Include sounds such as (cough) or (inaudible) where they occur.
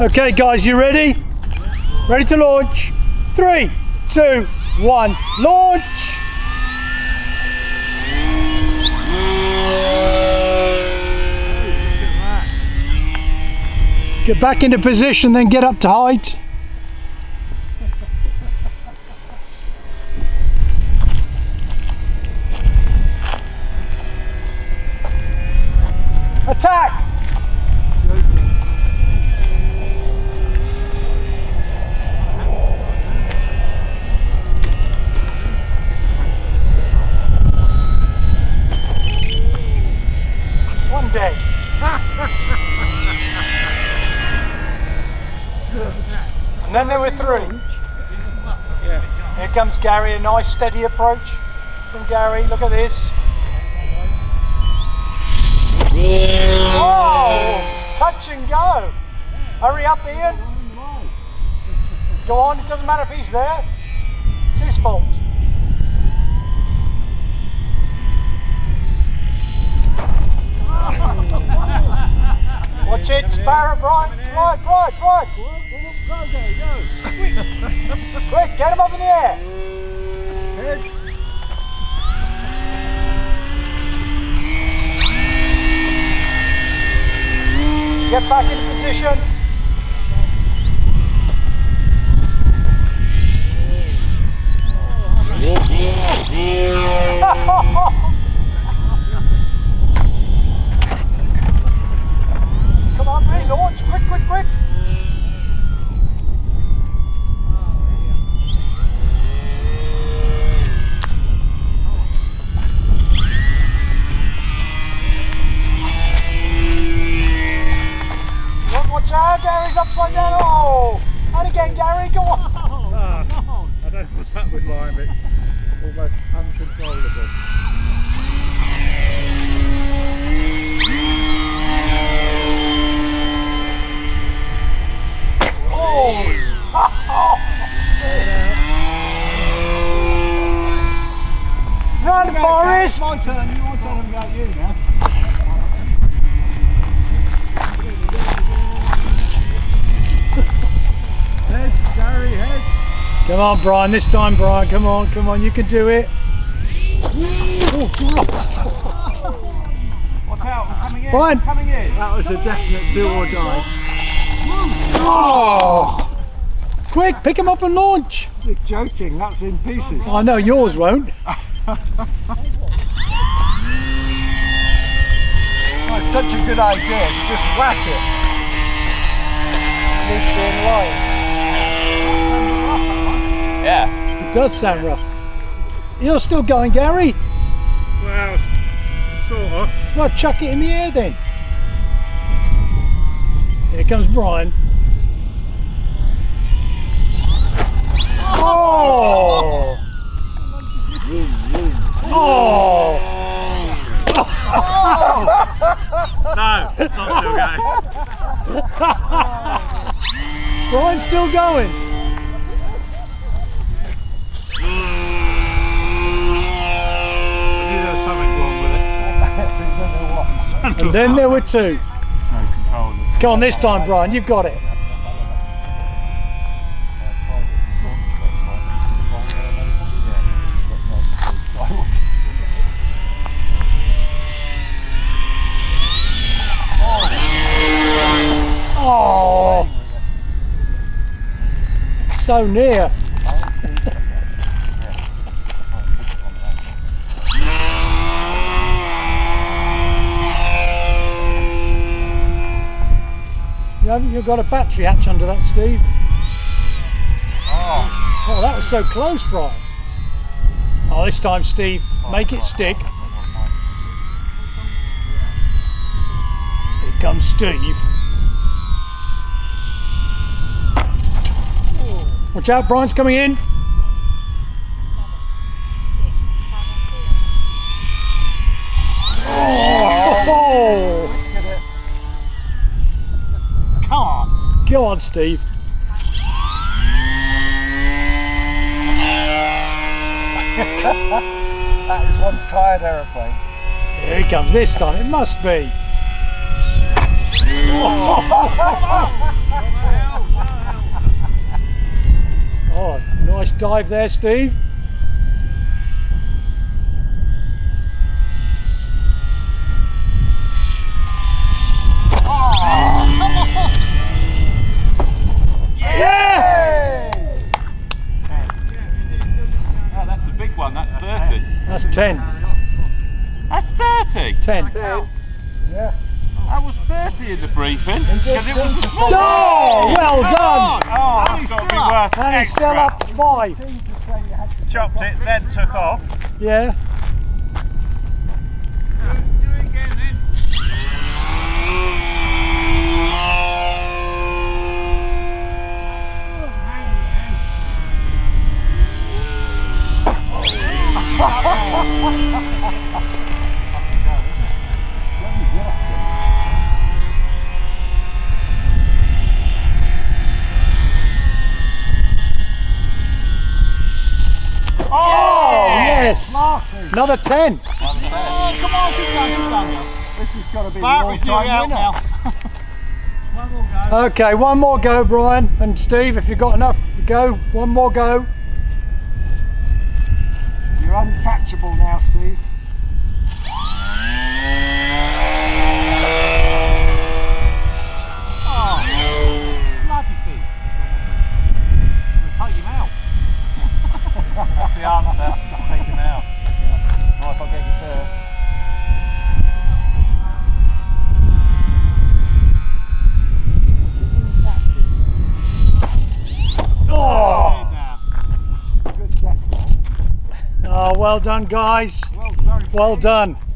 Okay, guys, you ready? Ready to launch? Three, two, one, launch! Get back into position, then get up to height. Attack! One dead. And then there were three. Here comes Gary, a nice steady approach from Gary. Look at this. Oh, touch and go. Hurry up, Ian. Go on, it doesn't matter if he's there. It's his fault. Watch it, Sparrow. Brian, Brian, Brian. Quick, get him up in the air. Get back into position. Come (laughs) out, Gary's upside down. Oh, and again, Gary, go on. (laughs) Ah, I don't know what's happened with mine, but it's almost uncontrollable. Oh, (laughs) oh, Run, Forrest! My turn, my turn about you now. Come on, Brian, this time, Brian. Come on, come on, you can do it. Oh, Christ. Watch out, we're coming in. Brian. we're coming in. That was a definite do or die. Oh! Quick, pick him up and launch. You're joking, that's in pieces. I know yours won't. Oh, it's such a good idea, just whack it. Needs to be in line. Yeah. It does sound rough. You're still going, Gary? Well, sort of. Well, chuck it in the air then. Here comes Brian. Oh! Oh! No, it's not still going. (laughs) Brian's still going. And then there were two. Come on, this time, Brian, you've got it. Oh! So near. You haven't you got a battery hatch under that, Steve? Oh. oh, that was so close, Brian. Oh, this time, Steve, make it stick. Here comes Steve. Watch out, Brian's coming in. Oh! oh. Come on. Go on, Steve. That is one tired aeroplane. Here he comes this time. It must be. (laughs) Oh, nice dive there, Steve. Yeah! Oh, that's a big one, that's 30. That's 10. That's 30? 10. Yeah. That was 30 in the briefing. Because it was the small Oh, well done! Oh, that's got to And it's still up 5. Chopped it, then took off. Yeah. Another 10. Oh, come on, keep going, keep going. This has got to be Mark the all-time out winner. now. One more go. Okay, one more go, Brian. And Steve, if you've got enough, go. One more go. You're uncatchable now, Steve. Oh well done, guys. Well done. Well done.